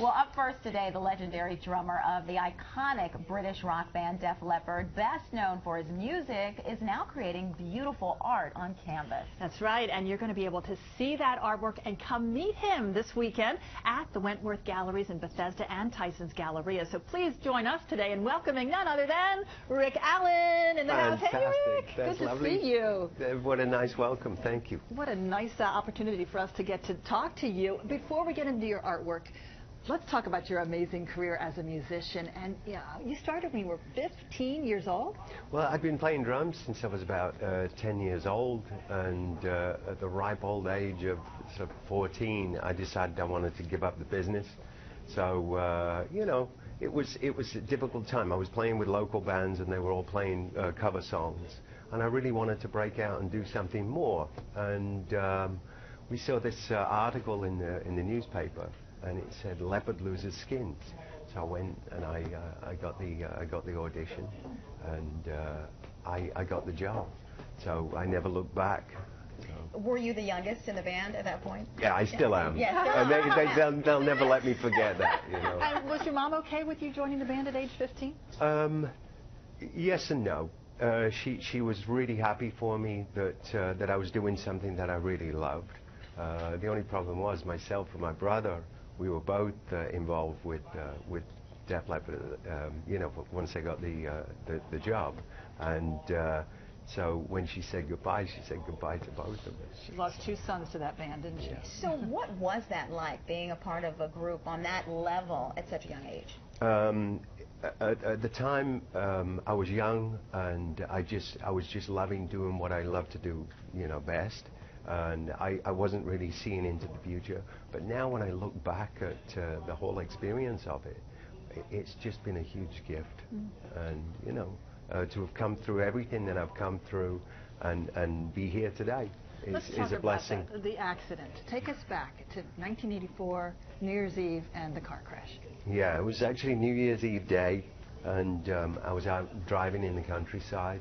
Well, up first today, the legendary drummer of the iconic British rock band Def Leppard, best known for his music, is now creating beautiful art on canvas. That's right, and you're going to be able to see that artwork and come meet him this weekend at the Wentworth Galleries in Bethesda and Tyson's Galleria. So please join us today in welcoming none other than Rick Allen in the Fantastic. house. Hey, Rick, That's good to see you. Uh, What a nice welcome. Thank you. What a nice uh, opportunity for us to get to talk to you. Before we get into your artwork, let's talk about your amazing career as a musician. And yeah, you started when you were 15 years old. Well, I've been playing drums since I was about uh, 10 years old, and uh, at the ripe old age of sort of 14, I decided I wanted to give up the business. So, uh, you know, it was it was a difficult time. I was playing with local bands, and they were all playing uh, cover songs, and I really wanted to break out and do something more. And um, we saw this uh, article in the in the newspaper, and it said Leppard loses skins. So I went and I uh, I got the uh, I got the audition, and uh, I I got the job. So I never looked back. So, Were you the youngest in the band at that point? yeah, I still am. Yeah, still and they, they, they'll, they'll never let me forget that. You know. And was your mom okay with you joining the band at age 15? Um, yes and no. Uh, she she was really happy for me that uh, that I was doing something that I really loved. Uh, the only problem was myself and my brother. We were both uh, involved with uh, with Def Leppard. Um, you know, once I got the uh, the, the job, and uh, so when she said goodbye, she said goodbye to both of us. She lost two sons to that band, didn't she? So what was that like, being a part of a group on that level at such a young age? Um, at, at the time, um, I was young, and I just I was just loving doing what I love to do, you know, best. And I, I wasn't really seeing into the future. But now, when I look back at uh, the whole experience of it, it's just been a huge gift. And you know, uh, to have come through everything that I've come through, and and be here today is, Let's is talk a about blessing. that, the accident. Take us back to 1984, New Year's Eve, and the car crash. Yeah, it was actually New Year's Eve day, and um, I was out driving in the countryside,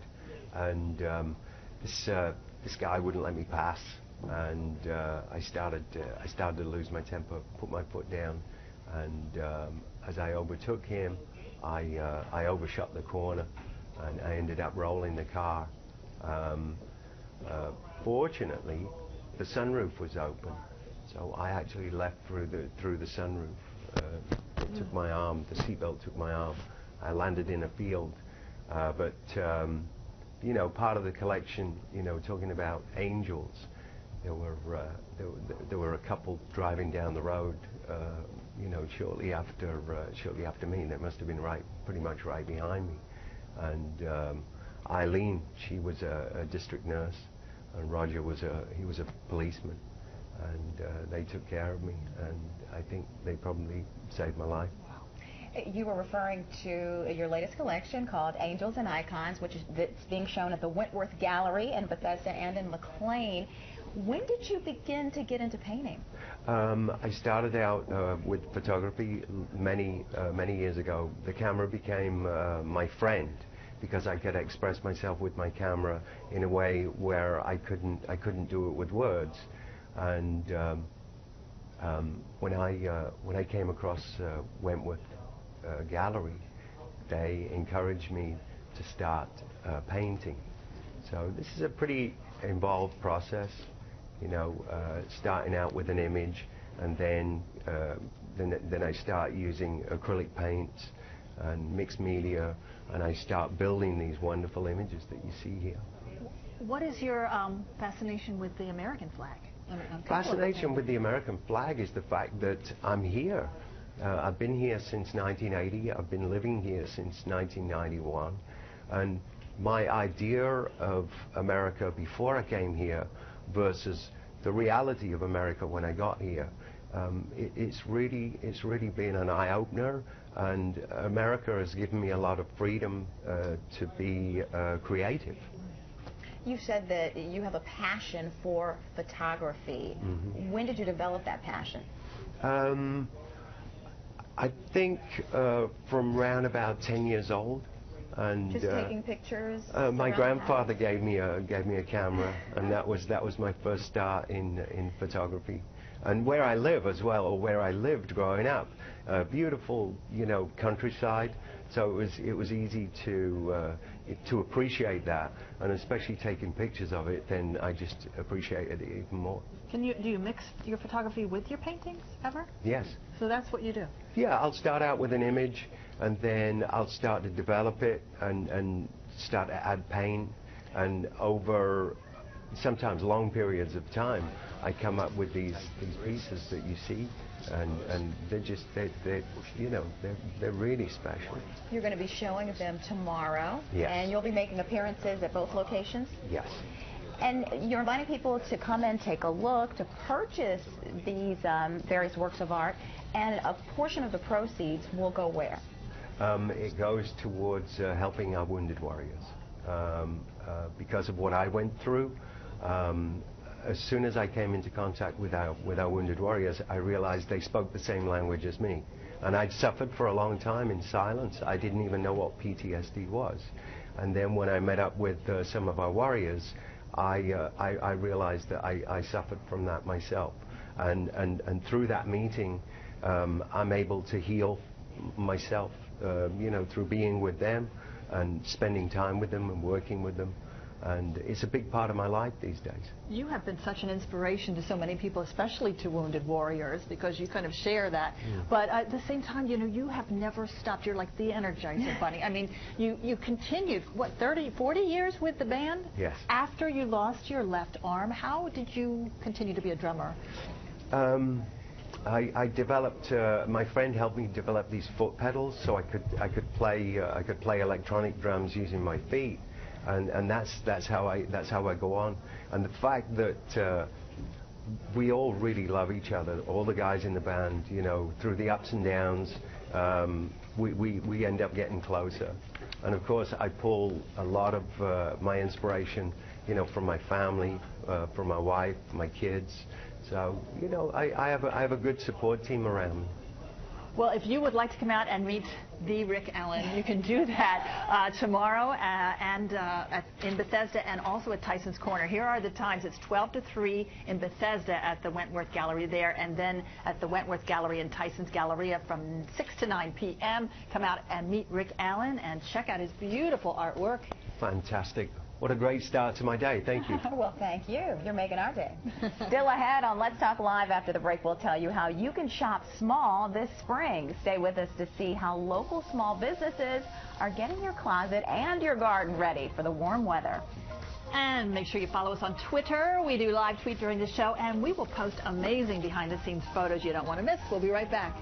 and um, this uh, this guy wouldn't let me pass, and uh, I started I started to lose my temper, put my foot down, and um, as I overtook him, I uh, I overshot the corner, and I ended up rolling the car. Um, uh, fortunately, the sunroof was open, so I actually left through the through the sunroof. Uh, it took my arm, the seatbelt took my arm. I landed in a field, uh, but um, you know, part of the collection, you know, talking about angels, there were uh, there, were- there were a couple driving down the road, uh, you know, shortly after uh, shortly after me. That must have been right, pretty much right behind me, and. Um, Eileen, she was a, a district nurse, and Roger was a he was a policeman, and uh, they took care of me, and I think they probably saved my life. You were referring to your latest collection called Angels and Icons, which is that's being shown at the Wentworth Gallery in Bethesda and in McLean. When did you begin to get into painting? Um, I started out uh, with photography many uh, many years ago. The camera became uh, my friend because I could express myself with my camera in a way where I couldn't I couldn't do it with words, and um, um, when I uh, when I came across uh, Wentworth uh, Gallery, they encouraged me to start uh, painting. So this is a pretty involved process, you know, uh, starting out with an image, and then uh, then then I start using acrylic paints and mixed media, and I start building these wonderful images that you see here. What is your um, fascination with the American flag? I mean, a couple of Fascination with the American flag is the fact that I'm here. Uh, I've been here since 1980. I've been living here since 1991. And my idea of America before I came here versus the reality of America when I got here, um, it, it's really it's really been an eye opener. And America has given me a lot of freedom uh, to be uh, creative. You said that you have a passion for photography. Mm-hmm. When did you develop that passion? Um, I think uh, from around about 10 years old. And Just uh, taking pictures? uh, my grandfather house? gave me a gave me a camera, and that was that was my first start in in photography. And where I live as well, or where I lived growing up, uh, beautiful, you know, countryside. So it was it was easy to uh, to appreciate that, and especially taking pictures of it. Then I just appreciated it even more. Can you do you mix your photography with your paintings ever? Yes. So that's what you do. Yeah, I'll start out with an image, and then I'll start to develop it and and start to add paint, and over sometimes long periods of time, I come up with these these pieces that you see, and and they're just they they you know they're they're really special. You're going to be showing them tomorrow, Yes. and you'll be making appearances at both locations. Yes. And you're inviting people to come and take a look, to purchase these um, various works of art, and a portion of the proceeds will go where? Um, it goes towards uh, helping our wounded warriors. Um, uh, because of what I went through, um, as soon as I came into contact with our, with our wounded warriors, I realized they spoke the same language as me. And I'd suffered for a long time in silence. I didn't even know what PTSD was. And then when I met up with uh, some of our warriors, I, uh, I, I realized that I, I suffered from that myself. And, and, and through that meeting, um, I'm able to heal myself, uh, you know, through being with them and spending time with them and working with them. And it's a big part of my life these days. You have been such an inspiration to so many people, especially to wounded warriors, because you kind of share that. But at the same time, you know, you have never stopped. You're like the Energizer Bunny. I mean, you, you continued, what, 30, 40 years with the band? Yes. After you lost your left arm, how did you continue to be a drummer? Um, I, I developed. Uh, my friend helped me develop these foot pedals, so I could I could play uh, I could play electronic drums using my feet, and, and that's that's how I that's how I go on. And the fact that uh, we all really love each other, all the guys in the band, you know, through the ups and downs, um, we, we we end up getting closer. And of course, I pull a lot of uh, my inspiration, you know, from my family, uh, from my wife, my kids. So, you know, I, I, have a, I have a good support team around me. Well, if you would like to come out and meet the Rick Allen, you can do that uh, tomorrow uh, and uh, at, in Bethesda and also at Tyson's Corner. Here are the times. It's 12 to 3 in Bethesda at the Wentworth Gallery there, and then at the Wentworth Gallery in Tyson's Galleria from 6 to 9 p.m. Come out and meet Rick Allen and check out his beautiful artwork. Fantastic. What a great start to my day. Thank you. well, thank you. You're making our day. Still ahead on Let's Talk Live after the break, we'll tell you how you can shop small this spring. Stay with us to see how local small businesses are getting your closet and your garden ready for the warm weather. And make sure you follow us on Twitter. We do live tweet during the show, and we will post amazing behind the scenes photos you don't want to miss. We'll be right back.